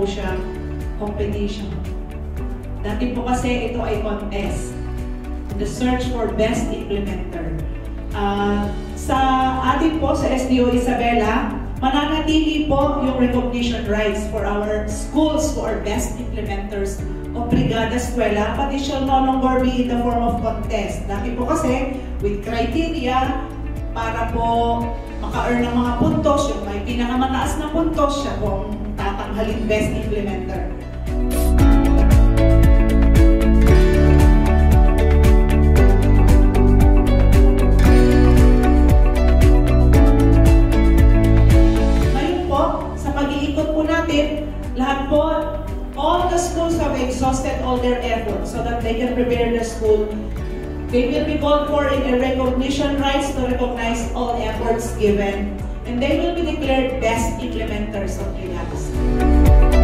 po siya competition. Dati po kasi ito ay contest. The search for best implementer. Uh, sa atin po sa SDO Isabela, mananatili po yung recognition rights for our schools who are best implementers of Brigada Eskwela, but it shall no longer be in the form of contest. Dati po kasi, with criteria, para po maka-earn ng mga puntos, yung may pinakamataas na puntos siya po ang tatanghalin best implementer. Ngayon po, sa pag-iikot po natin, lahat po, all the schools have exhausted all their efforts so that they can prepare the school. They will be called for in a recognition rights to recognize all efforts given. And they will be declared best implementers of Trilags.